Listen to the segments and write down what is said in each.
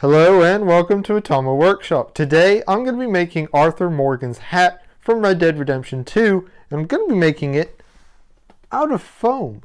Hello and welcome to Atomo Workshop. Today I'm going to be making Arthur Morgan's hat from Red Dead Redemption 2 and I'm going to be making it out of foam.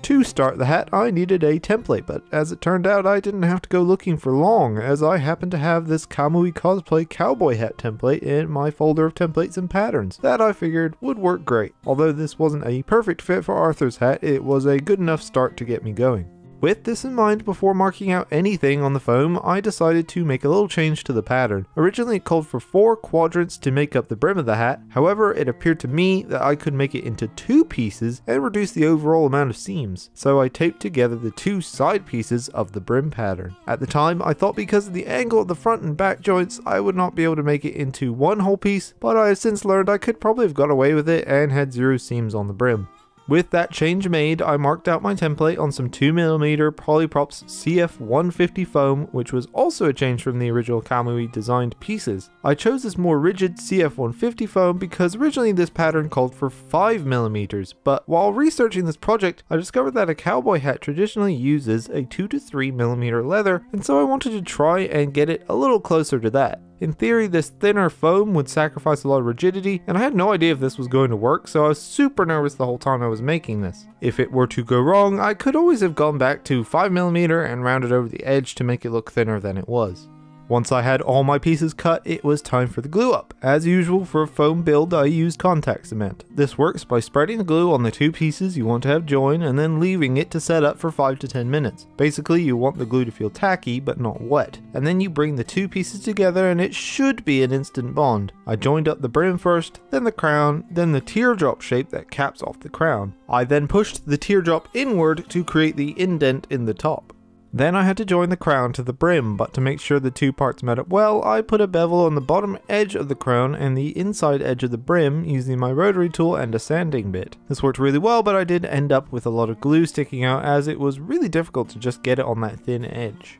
To start the hat I needed a template but as it turned out I didn't have to go looking for long as I happened to have this Kamui cosplay cowboy hat template in my folder of templates and patterns that I figured would work great. Although this wasn't a perfect fit for Arthur's hat it was a good enough start to get me going. With this in mind, before marking out anything on the foam, I decided to make a little change to the pattern. Originally it called for four quadrants to make up the brim of the hat, however it appeared to me that I could make it into two pieces and reduce the overall amount of seams, so I taped together the two side pieces of the brim pattern. At the time, I thought because of the angle of the front and back joints, I would not be able to make it into one whole piece, but I have since learned I could probably have got away with it and had zero seams on the brim. With that change made, I marked out my template on some 2mm Polyprops CF150 foam, which was also a change from the original Kamui designed pieces. I chose this more rigid CF150 foam because originally this pattern called for 5mm, but while researching this project, I discovered that a cowboy hat traditionally uses a 2 to 3mm leather, and so I wanted to try and get it a little closer to that. In theory, this thinner foam would sacrifice a lot of rigidity, and I had no idea if this was going to work, so I was super nervous the whole time I was making this. If it were to go wrong, I could always have gone back to 5mm and rounded over the edge to make it look thinner than it was. Once I had all my pieces cut, it was time for the glue up. As usual for a foam build, I used contact cement. This works by spreading the glue on the two pieces you want to have join and then leaving it to set up for 5 to 10 minutes. Basically, you want the glue to feel tacky but not wet. And then you bring the two pieces together and it should be an instant bond. I joined up the brim first, then the crown, then the teardrop shape that caps off the crown. I then pushed the teardrop inward to create the indent in the top. Then I had to join the crown to the brim, but to make sure the two parts met up well, I put a bevel on the bottom edge of the crown and the inside edge of the brim using my rotary tool and a sanding bit. This worked really well, but I did end up with a lot of glue sticking out as it was really difficult to just get it on that thin edge.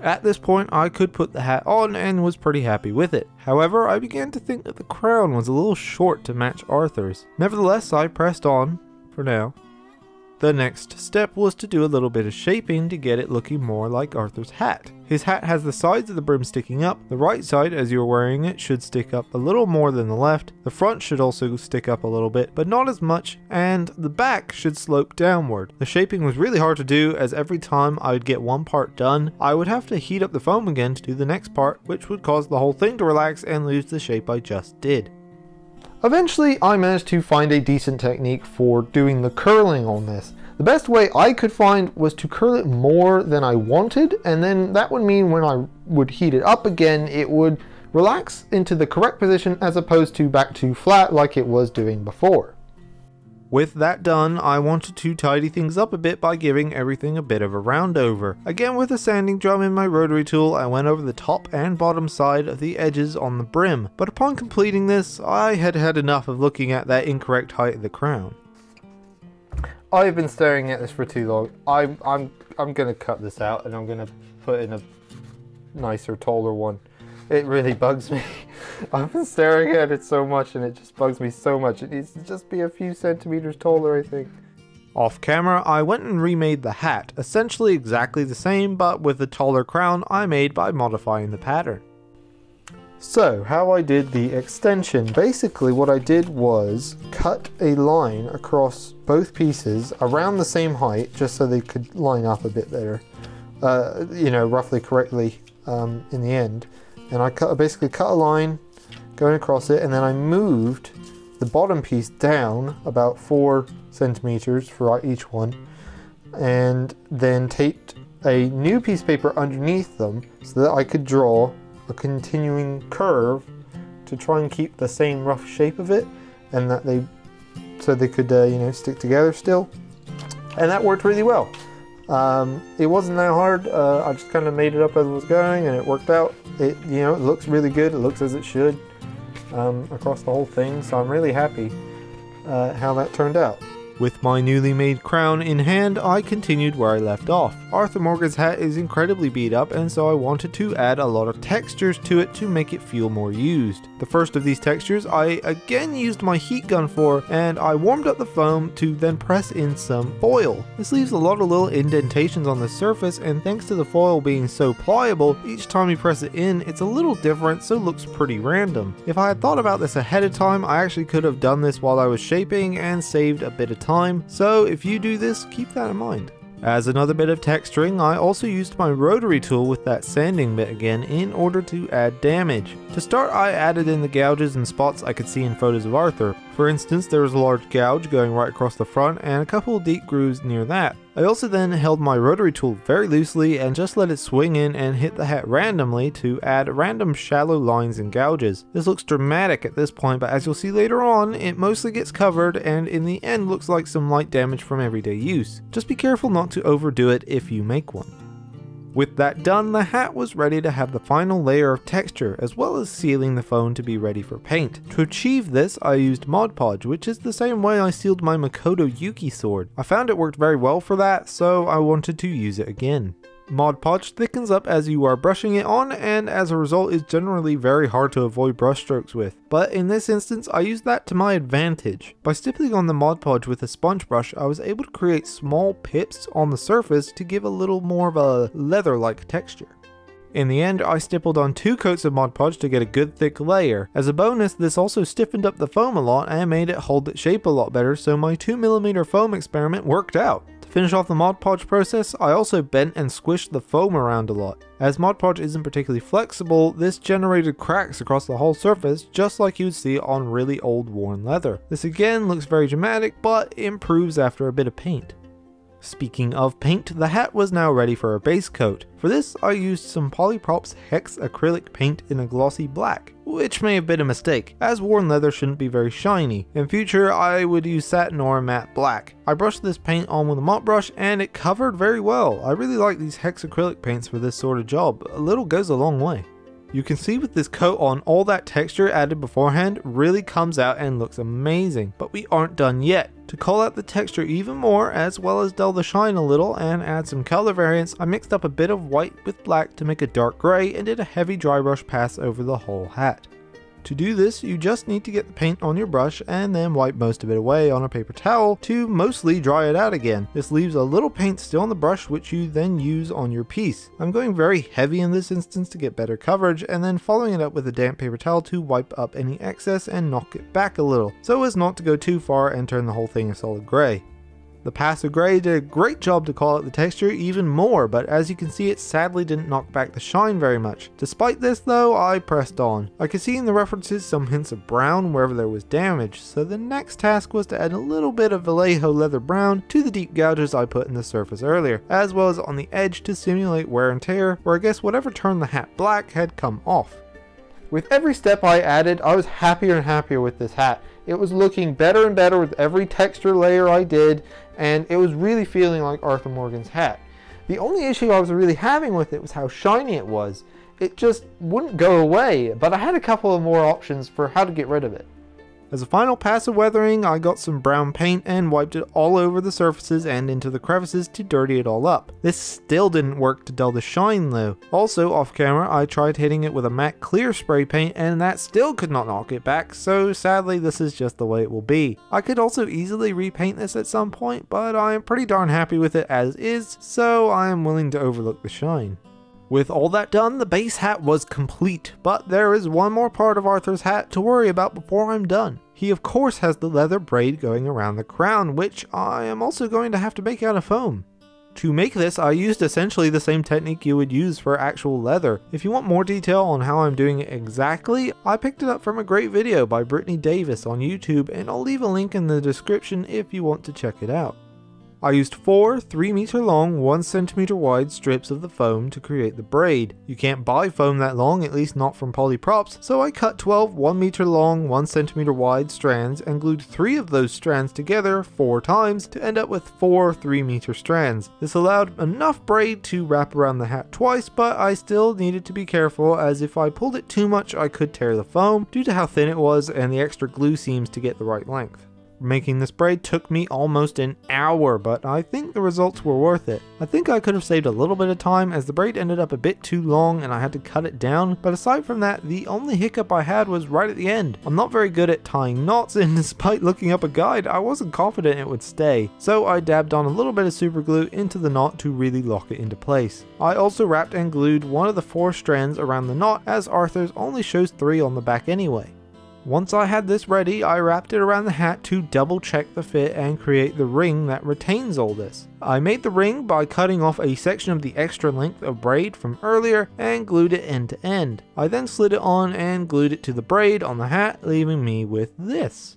At this point, I could put the hat on and was pretty happy with it. However, I began to think that the crown was a little short to match Arthur's. Nevertheless, I pressed on, for now, the next step was to do a little bit of shaping to get it looking more like Arthur's hat. His hat has the sides of the brim sticking up, the right side as you're wearing it should stick up a little more than the left, the front should also stick up a little bit, but not as much, and the back should slope downward. The shaping was really hard to do as every time I would get one part done, I would have to heat up the foam again to do the next part, which would cause the whole thing to relax and lose the shape I just did. Eventually, I managed to find a decent technique for doing the curling on this. The best way I could find was to curl it more than I wanted, and then that would mean when I would heat it up again, it would relax into the correct position as opposed to back to flat like it was doing before. With that done, I wanted to tidy things up a bit by giving everything a bit of a round over. Again with a sanding drum in my rotary tool, I went over the top and bottom side of the edges on the brim, but upon completing this, I had had enough of looking at that incorrect height of the crown. I've been staring at this for too long. I'm, I'm, I'm gonna cut this out and I'm gonna put in a nicer, taller one. It really bugs me. I've been staring at it so much and it just bugs me so much. It needs to just be a few centimeters taller, I think. Off camera, I went and remade the hat, essentially exactly the same, but with a taller crown I made by modifying the pattern. So, how I did the extension. Basically what I did was cut a line across both pieces around the same height, just so they could line up a bit better. Uh, you know, roughly correctly um, in the end and I cut, basically cut a line going across it and then I moved the bottom piece down about four centimeters for each one and then taped a new piece of paper underneath them so that I could draw a continuing curve to try and keep the same rough shape of it and that they so they could uh, you know stick together still. And that worked really well. Um, it wasn't that hard. Uh, I just kind of made it up as it was going and it worked out it you know it looks really good. It looks as it should um, across the whole thing. So I'm really happy uh, how that turned out. With my newly made crown in hand, I continued where I left off. Arthur Morgan's hat is incredibly beat up and so I wanted to add a lot of textures to it to make it feel more used. The first of these textures I again used my heat gun for and I warmed up the foam to then press in some foil. This leaves a lot of little indentations on the surface and thanks to the foil being so pliable, each time you press it in it's a little different so it looks pretty random. If I had thought about this ahead of time I actually could have done this while I was shaping and saved a bit of time, so if you do this, keep that in mind. As another bit of texturing, I also used my rotary tool with that sanding bit again in order to add damage. To start, I added in the gouges and spots I could see in photos of Arthur. For instance, there was a large gouge going right across the front and a couple of deep grooves near that. I also then held my rotary tool very loosely and just let it swing in and hit the hat randomly to add random shallow lines and gouges. This looks dramatic at this point but as you'll see later on, it mostly gets covered and in the end looks like some light damage from everyday use. Just be careful not to overdo it if you make one. With that done, the hat was ready to have the final layer of texture, as well as sealing the phone to be ready for paint. To achieve this, I used Mod Podge, which is the same way I sealed my Makoto Yuki sword. I found it worked very well for that, so I wanted to use it again. Mod Podge thickens up as you are brushing it on and as a result is generally very hard to avoid brushstrokes with. But in this instance I used that to my advantage. By stippling on the Mod Podge with a sponge brush I was able to create small pips on the surface to give a little more of a leather-like texture. In the end, I stippled on two coats of Mod Podge to get a good thick layer. As a bonus, this also stiffened up the foam a lot and made it hold its shape a lot better, so my 2mm foam experiment worked out finish off the Mod Podge process, I also bent and squished the foam around a lot. As Mod Podge isn't particularly flexible, this generated cracks across the whole surface just like you would see on really old worn leather. This again looks very dramatic, but improves after a bit of paint. Speaking of paint, the hat was now ready for a base coat. For this, I used some Polyprops Hex acrylic paint in a glossy black, which may have been a mistake, as worn leather shouldn't be very shiny. In future, I would use satin or matte black. I brushed this paint on with a mop brush and it covered very well. I really like these Hex acrylic paints for this sort of job, a little goes a long way. You can see with this coat on, all that texture added beforehand really comes out and looks amazing, but we aren't done yet. To call out the texture even more, as well as dull the shine a little and add some color variants, I mixed up a bit of white with black to make a dark grey and did a heavy dry brush pass over the whole hat. To do this, you just need to get the paint on your brush and then wipe most of it away on a paper towel to mostly dry it out again. This leaves a little paint still on the brush which you then use on your piece. I'm going very heavy in this instance to get better coverage and then following it up with a damp paper towel to wipe up any excess and knock it back a little, so as not to go too far and turn the whole thing a solid grey. The Passive Gray did a great job to call out the texture even more, but as you can see it sadly didn't knock back the shine very much. Despite this though, I pressed on. I could see in the references some hints of brown wherever there was damage, so the next task was to add a little bit of Vallejo leather brown to the deep gouges I put in the surface earlier, as well as on the edge to simulate wear and tear, where I guess whatever turned the hat black had come off. With every step I added, I was happier and happier with this hat. It was looking better and better with every texture layer I did, and it was really feeling like Arthur Morgan's hat. The only issue I was really having with it was how shiny it was. It just wouldn't go away, but I had a couple of more options for how to get rid of it. As a final pass of weathering, I got some brown paint and wiped it all over the surfaces and into the crevices to dirty it all up. This still didn't work to dull the shine though. Also off camera, I tried hitting it with a matte clear spray paint and that still could not knock it back, so sadly this is just the way it will be. I could also easily repaint this at some point, but I am pretty darn happy with it as is, so I am willing to overlook the shine. With all that done, the base hat was complete, but there is one more part of Arthur's hat to worry about before I'm done. He of course has the leather braid going around the crown, which I am also going to have to make out of foam. To make this, I used essentially the same technique you would use for actual leather. If you want more detail on how I'm doing it exactly, I picked it up from a great video by Brittany Davis on YouTube and I'll leave a link in the description if you want to check it out. I used four 3 meter long, 1 centimeter wide strips of the foam to create the braid. You can't buy foam that long, at least not from Polyprops, so I cut 12 1 meter long, 1 centimeter wide strands and glued 3 of those strands together 4 times to end up with 4 3 meter strands. This allowed enough braid to wrap around the hat twice, but I still needed to be careful as if I pulled it too much I could tear the foam due to how thin it was and the extra glue seams to get the right length. Making this braid took me almost an hour, but I think the results were worth it. I think I could have saved a little bit of time as the braid ended up a bit too long and I had to cut it down, but aside from that, the only hiccup I had was right at the end. I'm not very good at tying knots and despite looking up a guide, I wasn't confident it would stay, so I dabbed on a little bit of super glue into the knot to really lock it into place. I also wrapped and glued one of the four strands around the knot as Arthur's only shows three on the back anyway. Once I had this ready, I wrapped it around the hat to double check the fit and create the ring that retains all this. I made the ring by cutting off a section of the extra length of braid from earlier and glued it end to end. I then slid it on and glued it to the braid on the hat, leaving me with this.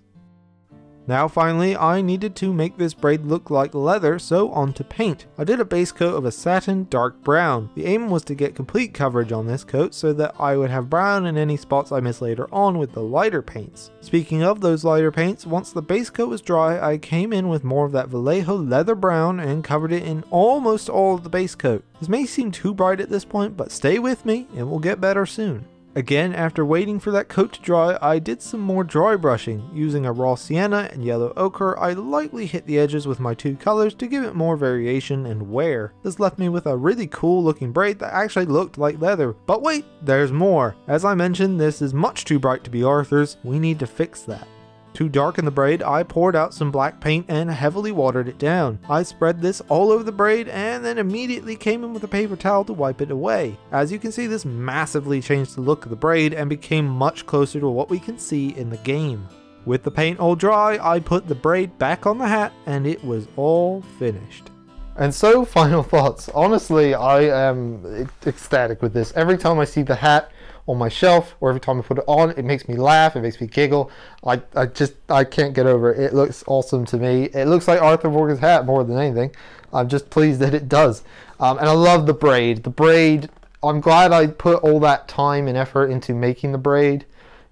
Now finally, I needed to make this braid look like leather, so on to paint. I did a base coat of a satin dark brown. The aim was to get complete coverage on this coat so that I would have brown in any spots I miss later on with the lighter paints. Speaking of those lighter paints, once the base coat was dry, I came in with more of that Vallejo leather brown and covered it in almost all of the base coat. This may seem too bright at this point, but stay with me, it will get better soon. Again, after waiting for that coat to dry, I did some more dry brushing. Using a raw sienna and yellow ochre, I lightly hit the edges with my two colors to give it more variation and wear. This left me with a really cool looking braid that actually looked like leather. But wait, there's more. As I mentioned, this is much too bright to be Arthur's. We need to fix that. To darken the braid, I poured out some black paint and heavily watered it down. I spread this all over the braid and then immediately came in with a paper towel to wipe it away. As you can see, this massively changed the look of the braid and became much closer to what we can see in the game. With the paint all dry, I put the braid back on the hat and it was all finished. And so, final thoughts. Honestly, I am ecstatic with this. Every time I see the hat, on my shelf or every time I put it on, it makes me laugh, it makes me giggle. I, I just, I can't get over it. It looks awesome to me. It looks like Arthur Morgan's hat more than anything. I'm just pleased that it does. Um, and I love the braid. The braid, I'm glad I put all that time and effort into making the braid.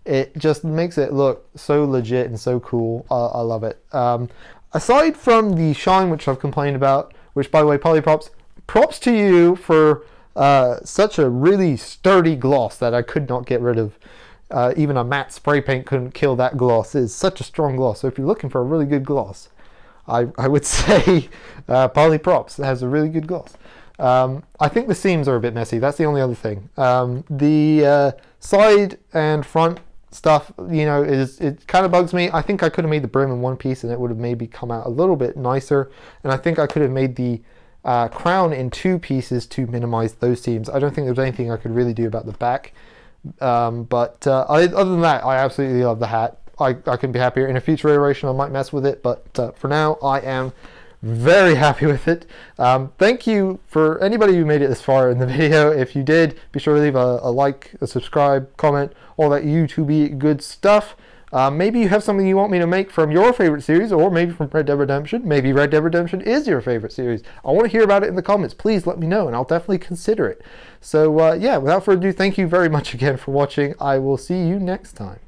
It just makes it look so legit and so cool. Uh, I love it. Um, aside from the shine, which I've complained about, which by the way, Polyprops, props to you for uh, such a really sturdy gloss that I could not get rid of. Uh, even a matte spray paint couldn't kill that gloss. It's such a strong gloss. So if you're looking for a really good gloss, I, I would say uh, Polyprops has a really good gloss. Um, I think the seams are a bit messy. That's the only other thing. Um, the uh, side and front stuff, you know, is it kind of bugs me. I think I could have made the brim in one piece and it would have maybe come out a little bit nicer. And I think I could have made the uh, crown in two pieces to minimize those seams. I don't think there's anything I could really do about the back. Um, but uh, I, other than that, I absolutely love the hat. I, I couldn't be happier. In a future iteration, I might mess with it, but uh, for now, I am very happy with it. Um, thank you for anybody who made it this far in the video. If you did, be sure to leave a, a like, a subscribe, comment, all that YouTube good stuff. Uh, maybe you have something you want me to make from your favorite series, or maybe from Red Dead Redemption. Maybe Red Dead Redemption is your favorite series. I want to hear about it in the comments. Please let me know, and I'll definitely consider it. So, uh, yeah, without further ado, thank you very much again for watching. I will see you next time.